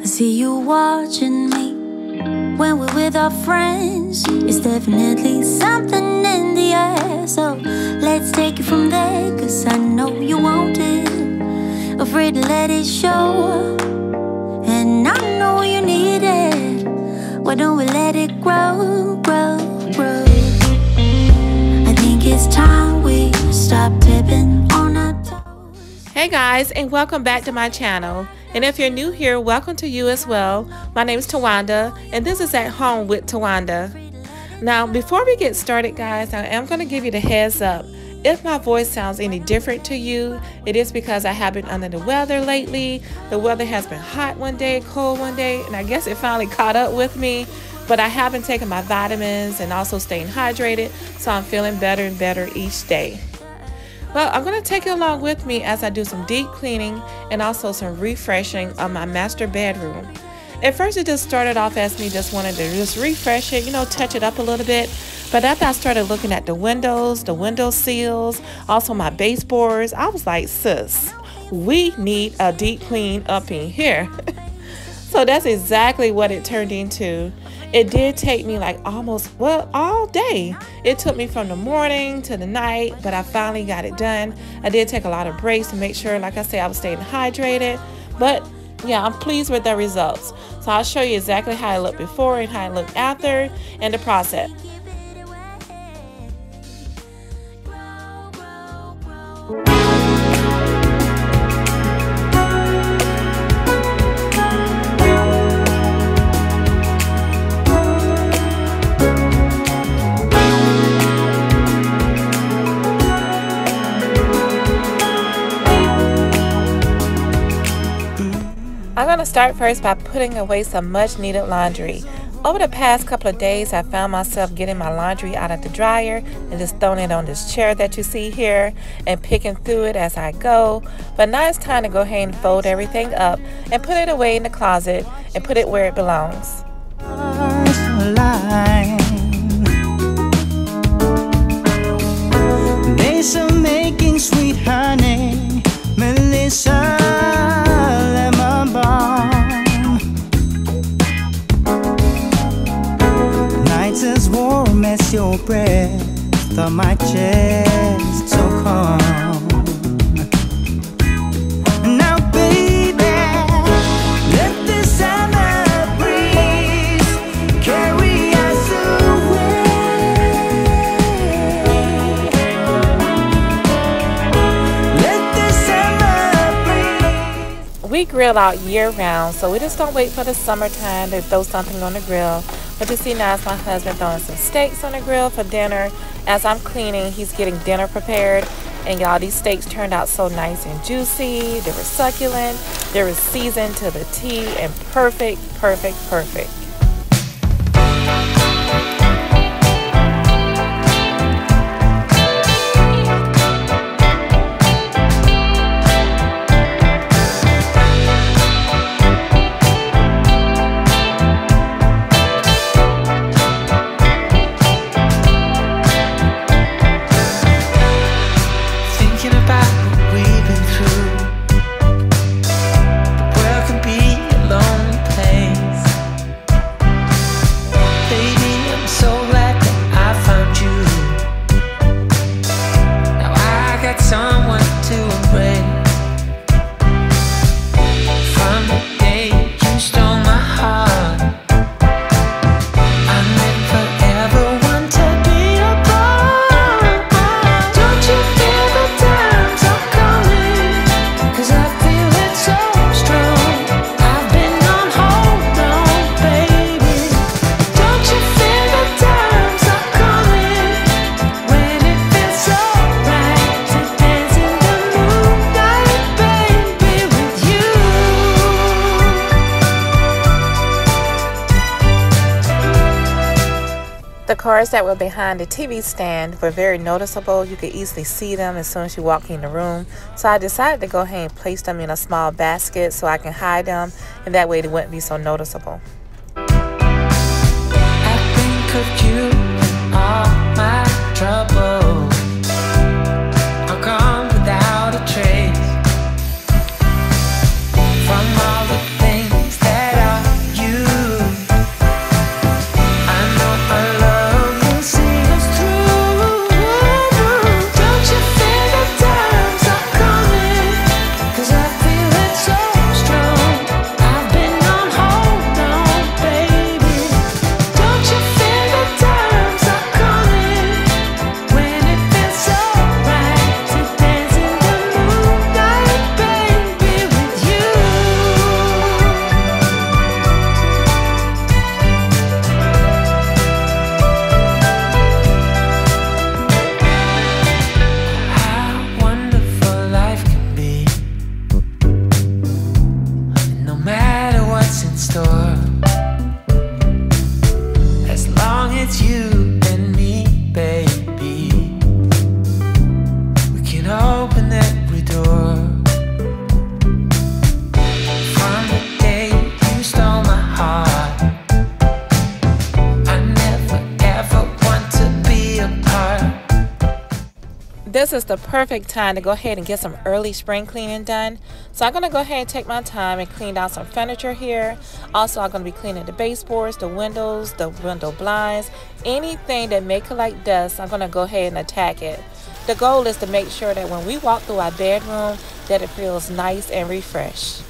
I see you watching me when we're with our friends. It's definitely something in the air. So let's take it from there, cause I know you want it. Afraid to let it show. And I know you need it. Why don't we let it grow, grow, grow? I think it's time we stop toes. Hey guys, and welcome back to my channel. And if you're new here, welcome to you as well. My name is Tawanda, and this is At Home with Tawanda. Now, before we get started, guys, I am going to give you the heads up. If my voice sounds any different to you, it is because I have been under the weather lately. The weather has been hot one day, cold one day, and I guess it finally caught up with me. But I have been taking my vitamins and also staying hydrated, so I'm feeling better and better each day. Well, I'm going to take you along with me as I do some deep cleaning and also some refreshing of my master bedroom. At first, it just started off as me just wanting to just refresh it, you know, touch it up a little bit. But after I started looking at the windows, the window seals, also my baseboards, I was like, sis, we need a deep clean up in here. so that's exactly what it turned into. It did take me like almost, well, all day. It took me from the morning to the night, but I finally got it done. I did take a lot of breaks to make sure, like I said, I was staying hydrated. But yeah, I'm pleased with the results. So I'll show you exactly how it looked before and how it looked after and the process. Start first by putting away some much needed laundry. Over the past couple of days, I found myself getting my laundry out of the dryer and just throwing it on this chair that you see here and picking through it as I go. But now it's time to go ahead and fold everything up and put it away in the closet and put it where it belongs. We grill out year round, so we just don't wait for the summertime to throw something on the grill. But you see now it's my husband throwing some steaks on the grill for dinner. As I'm cleaning, he's getting dinner prepared. And y'all, these steaks turned out so nice and juicy. They were succulent. They were seasoned to the T and perfect, perfect, perfect. That were behind the TV stand were very noticeable. You could easily see them as soon as you walk in the room. So I decided to go ahead and place them in a small basket so I can hide them and that way they wouldn't be so noticeable. I think of you and all my troubles This is the perfect time to go ahead and get some early spring cleaning done. So I'm going to go ahead and take my time and clean down some furniture here. Also, I'm going to be cleaning the baseboards, the windows, the window blinds, anything that may collect dust. I'm going to go ahead and attack it. The goal is to make sure that when we walk through our bedroom that it feels nice and refreshed.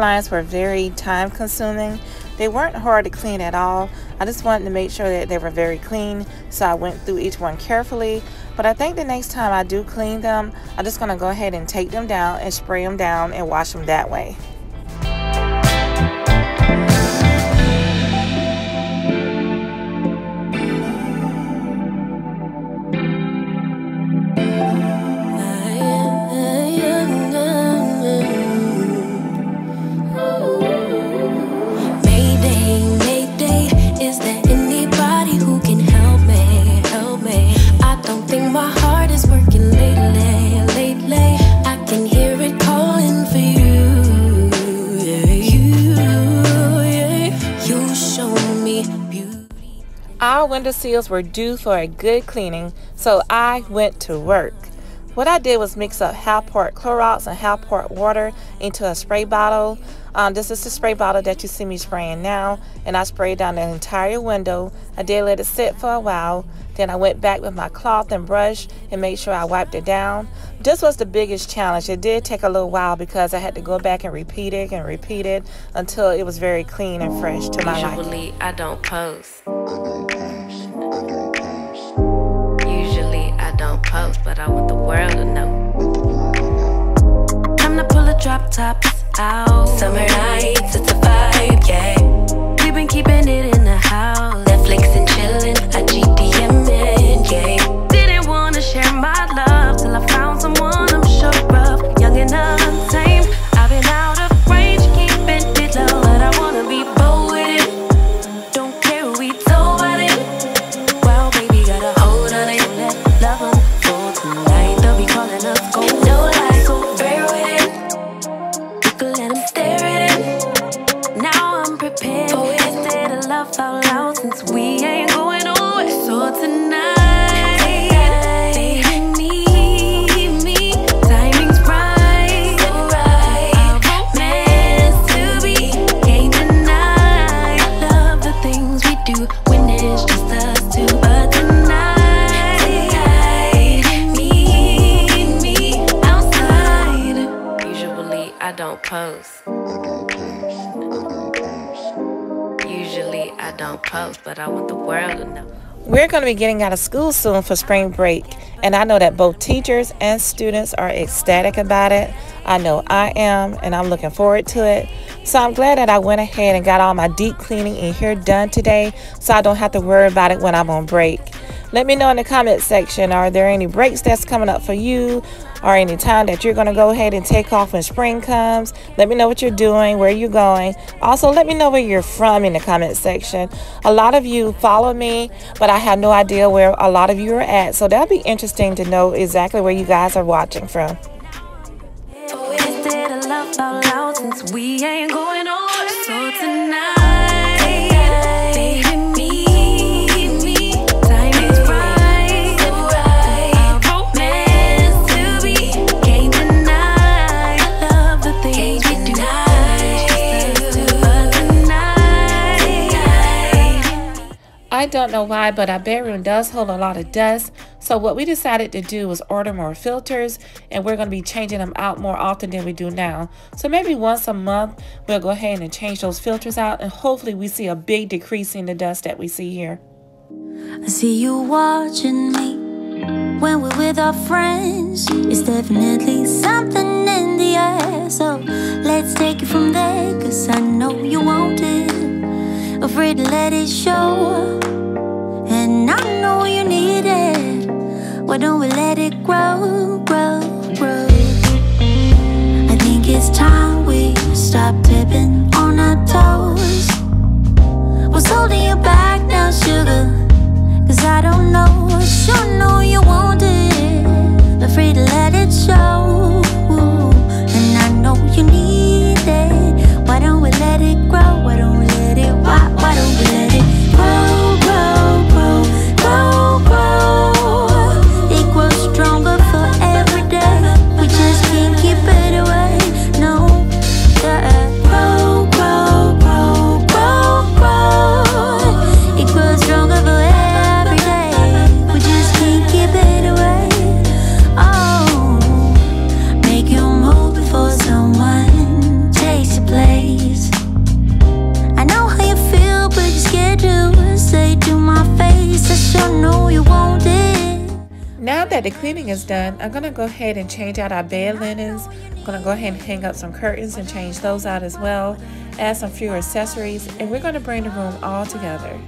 Blinds were very time consuming. They weren't hard to clean at all. I just wanted to make sure that they were very clean, so I went through each one carefully. But I think the next time I do clean them, I'm just going to go ahead and take them down and spray them down and wash them that way. Our window seals were due for a good cleaning, so I went to work. What I did was mix up half part Clorox and half part water into a spray bottle. Um, this is the spray bottle that you see me spraying now, and I sprayed down the entire window. I did let it sit for a while. Then I went back with my cloth and brush and made sure I wiped it down. This was the biggest challenge. It did take a little while because I had to go back and repeat it and repeat it until it was very clean and fresh to my liking. Usually I don't post. Usually I don't post, but I want the world to know. Time to pull a drop top out. Summer nights, it's a vibe, yeah. We've been keeping it in the house. Since we ain't going nowhere. So tonight, baby, meet me. I but I want the world to know. We're going to be getting out of school soon for spring break, and I know that both teachers and students are ecstatic about it. I know I am, and I'm looking forward to it. So I'm glad that I went ahead and got all my deep cleaning in here done today so I don't have to worry about it when I'm on break. Let me know in the comment section are there any breaks that's coming up for you or any time that you're going to go ahead and take off when spring comes. Let me know what you're doing, where you're going. Also, let me know where you're from in the comment section. A lot of you follow me, but I have no idea where a lot of you are at. So that'll be interesting to know exactly where you guys are watching from. Don't know why, but our bedroom does hold a lot of dust. So what we decided to do was order more filters and we're going to be changing them out more often than we do now. So maybe once a month, we'll go ahead and change those filters out and hopefully we see a big decrease in the dust that we see here. I see you watching me when we're with our friends. It's definitely something in the air. So let's take it from there, cause I know you want it. Afraid to let it show. Don't we let it grow, grow, grow? I think it's time we stop tipping on our toes. What's holding you back now, sugar? Cause I don't know, I sure is done, I'm going to go ahead and change out our bed linens. I'm going to go ahead and hang up some curtains and change those out as well. Add some fewer accessories and we're going to bring the room all together.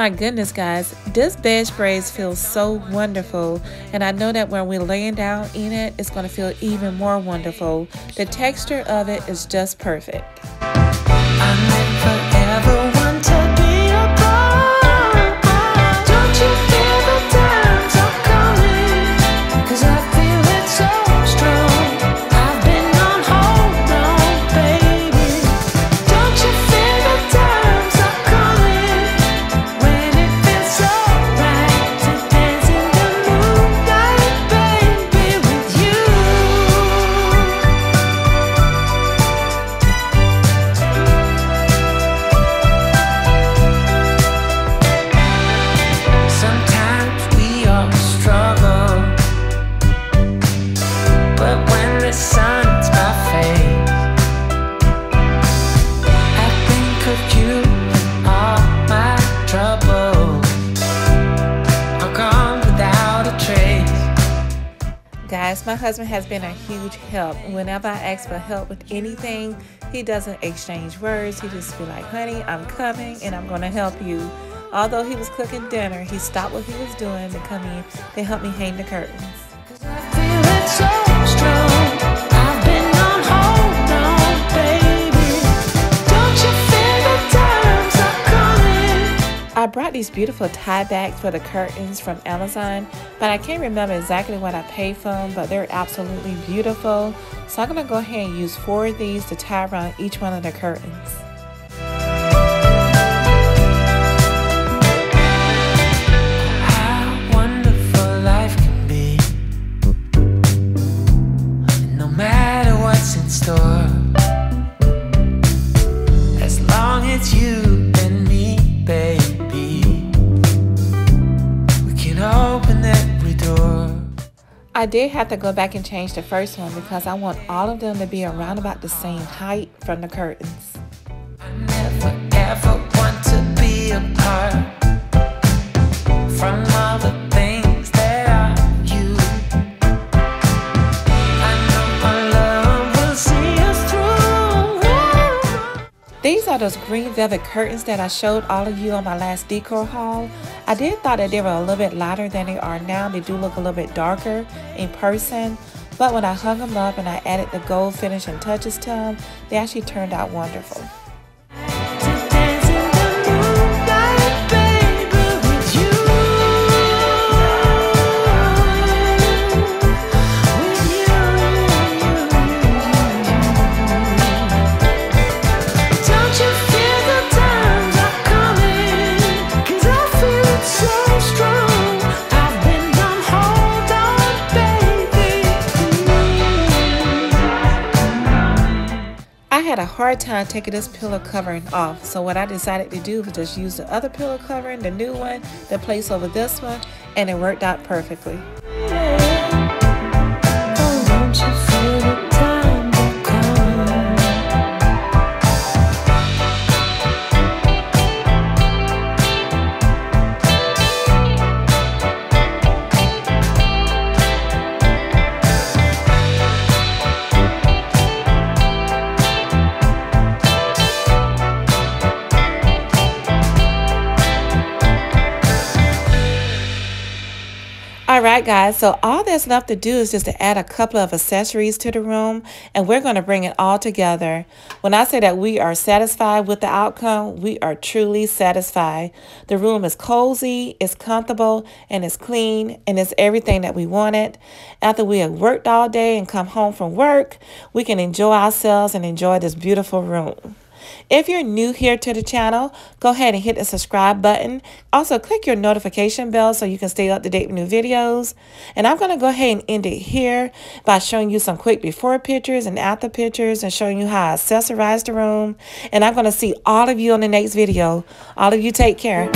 My goodness, guys, this bed sprays feels so wonderful, and I know that when we're laying down in it, it's going to feel even more wonderful. The texture of it is just perfect. Husband has been a huge help. Whenever I ask for help with anything, he doesn't exchange words. He just be like, honey, I'm coming and I'm going to help you. Although he was cooking dinner, he stopped what he was doing to come in to help me hang the curtains. I brought these beautiful tie backs for the curtains from Amazon, but I can't remember exactly what I paid for them, but they're absolutely beautiful. So I'm to go ahead and use four of these to tie around each one of the curtains. You I did have to go back and change the first one because I want all of them to be around about the same height from the curtains. Never are those green velvet curtains that I showed all of you on my last decor haul. I did thought that they were a little bit lighter than they are now. They do look a little bit darker in person. But when I hung them up and I added the gold finish and touches to them, they actually turned out wonderful. Had a hard time taking this pillow covering off, so what I decided to do was just use the other pillow covering, the new one, to place over this one, and it worked out perfectly. Oh, All right, guys, so all that's left to do is just to add a couple of accessories to the room, and we're going to bring it all together. When I say that we are satisfied with the outcome, we are truly satisfied. The room is cozy, it's comfortable, and it's clean, and it's everything that we wanted. After we have worked all day and come home from work, we can enjoy ourselves and enjoy this beautiful room. If you're new here to the channel, go ahead and hit the subscribe button. Also, click your notification bell so you can stay up to date with new videos. And I'm going to go ahead and end it here by showing you some quick before pictures and after pictures and showing you how I accessorize the room. And I'm going to see all of you on the next video. All of you take care.